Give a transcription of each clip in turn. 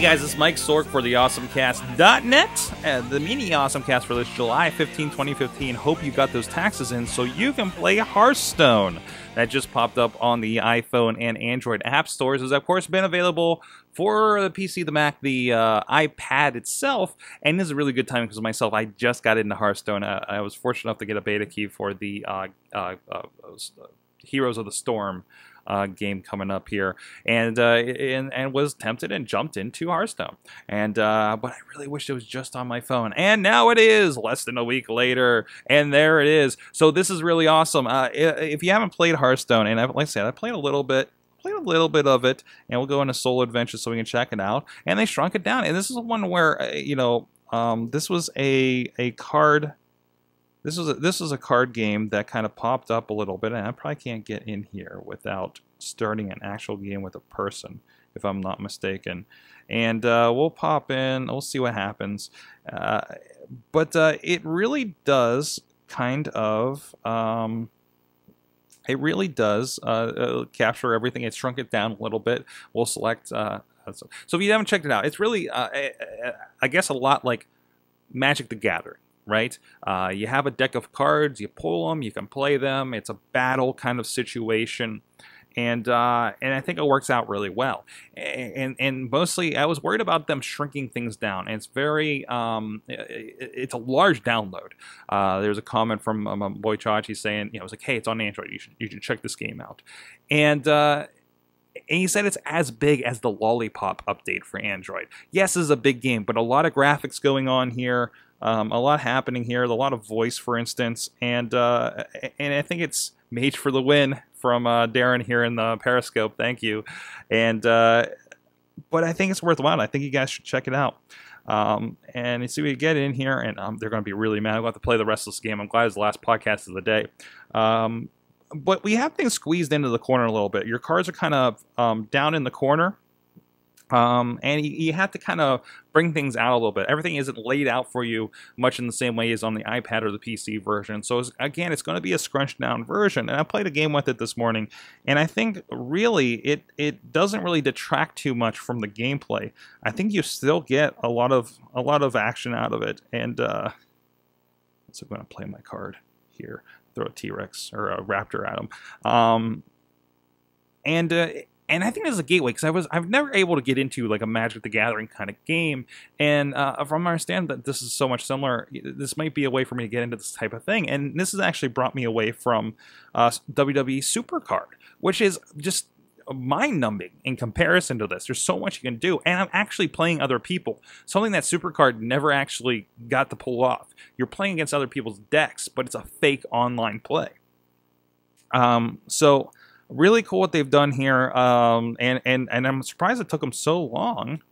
Hey guys, it's Mike Sorg for the AwesomeCast.net, uh, the mini AwesomeCast for this July 15, 2015. Hope you got those taxes in so you can play Hearthstone. That just popped up on the iPhone and Android app stores. Has of course been available for the PC, the Mac, the uh, iPad itself, and this is a really good time because myself, I just got into Hearthstone. Uh, I was fortunate enough to get a beta key for the uh, uh, uh, Heroes of the Storm uh, game coming up here, and, uh, and and was tempted and jumped into Hearthstone. And uh, but I really wish it was just on my phone, and now it is. Less than a week later, and there it is. So this is really awesome. Uh, if you haven't played Hearthstone, and I've, like I said, I played a little bit played a little bit of it, and we'll go into Solo Adventure so we can check it out. And they shrunk it down, and this is one where uh, you know um, this was a a card this is a, this is a card game that kind of popped up a little bit, and I probably can't get in here without starting an actual game with a person, if I'm not mistaken. And uh, we'll pop in, we'll see what happens. Uh, but uh, it really does kind of. Um, it really does uh, uh, capture everything. It's shrunk it down a little bit. We'll select. Uh, so if you haven't checked it out, it's really, I guess, a lot like Magic the Gathering right? Uh, you have a deck of cards, you pull them, you can play them. It's a battle kind of situation. And uh, and I think it works out really well. And and mostly, I was worried about them shrinking things down. And it's very, um, it's a large download. Uh, there's a comment from um, um, boy Chachi saying, you know, it's like, hey, it's on Android. You should you should check this game out. And uh, and he said it's as big as the Lollipop update for Android. Yes, this is a big game, but a lot of graphics going on here. Um, a lot happening here, a lot of voice, for instance, and uh, and I think it's Mage for the win from uh, Darren here in the Periscope. Thank you, and uh, but I think it's worthwhile. I think you guys should check it out. Um, and see we get in here, and um, they're going to be really mad. To have to play the rest of this game. I'm glad it's the last podcast of the day. Um, but we have things squeezed into the corner a little bit. Your cards are kind of um, down in the corner um, and you, you, have to kind of bring things out a little bit. Everything isn't laid out for you much in the same way as on the iPad or the PC version. So it's, again, it's going to be a scrunched down version. And I played a game with it this morning, and I think really it it doesn't really detract too much from the gameplay. I think you still get a lot of a lot of action out of it. And uh, so I'm going to play my card here. Throw a T Rex or a Raptor at him. Um, and uh, and I think this is a gateway because I was I've never able to get into like a Magic the Gathering kind of game, and uh, from my understanding that this is so much similar, this might be a way for me to get into this type of thing, and this has actually brought me away from uh, WWE Supercard, which is just mind-numbing in comparison to this. There's so much you can do, and I'm actually playing other people, something that Supercard never actually got to pull off. You're playing against other people's decks, but it's a fake online play. Um, so really cool what they've done here, um, and and and I'm surprised it took them so long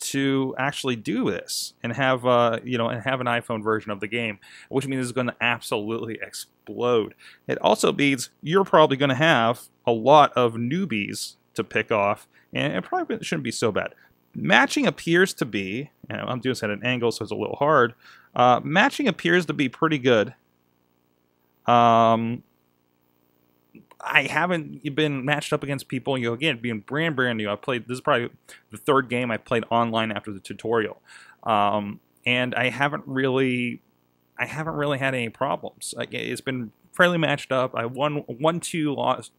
to actually do this and have uh, you know and have an iPhone version of the game, which means it's going to absolutely explode. It also means you're probably going to have a lot of newbies to pick off, and it probably shouldn't be so bad. Matching appears to be, I'm doing this at an angle, so it's a little hard. Uh, matching appears to be pretty good. Um, I haven't been matched up against people. You know, again, being brand brand new. I played. This is probably the third game I played online after the tutorial, um, and I haven't really, I haven't really had any problems. Like, it's been fairly matched up. I won one two lost.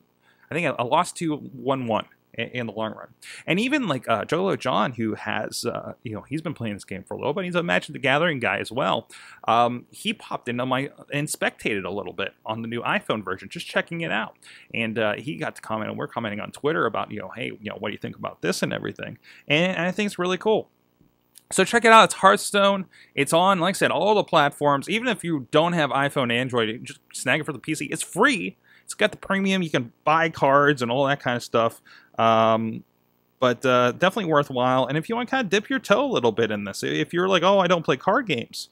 I think I lost two one one in the long run. And even like uh, Jolo John, who has, uh, you know, he's been playing this game for a little but He's a Magic the Gathering guy as well. Um, he popped into my and spectated a little bit on the new iPhone version, just checking it out. And uh, he got to comment, and we're commenting on Twitter about, you know, hey, you know, what do you think about this and everything. And, and I think it's really cool. So check it out. It's Hearthstone. It's on, like I said, all the platforms. Even if you don't have iPhone, Android, just snag it for the PC. It's free. It's got the premium. You can buy cards and all that kind of stuff. Um, but uh, definitely worthwhile. And if you want to kind of dip your toe a little bit in this, if you're like, oh, I don't play card games,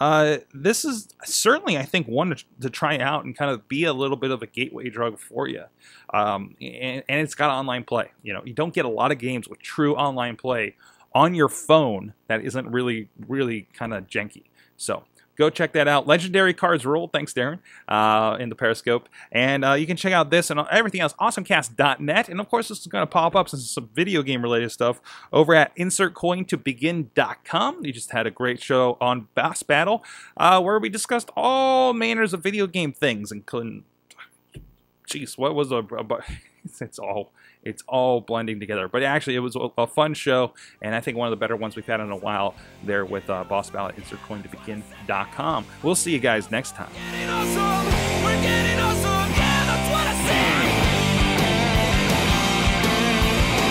uh, this is certainly, I think, one to, try out and kind of be a little bit of a gateway drug for you. Um, and, and, it's got online play. You know, you don't get a lot of games with true online play on your phone that isn't really, really kind of janky. So Go check that out. Legendary Cards Rule. Thanks, Darren, uh, in the Periscope. And uh, you can check out this and everything else, awesomecast.net. And of course, this is going to pop up since it's some video game related stuff over at insertcointobegin.com. You just had a great show on Boss Battle uh, where we discussed all manners of video game things, including. Jeez, what was a. It's all it's all blending together. But actually, it was a, a, fun show, and I think one of the better ones we've had in a while there with uh, Boss Battle at InsertCoinToBegin.com. We'll see you guys next time.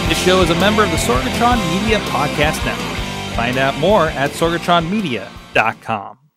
This show is a member of the Sorgatron Media Podcast Network. Find out more at sorgatronmedia.com.